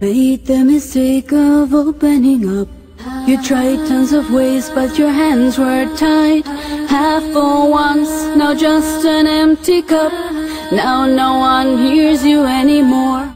Made the mistake of opening up. You tried tons of ways, but your hands were tied. Half for once, now just an empty cup. Now no one hears you anymore.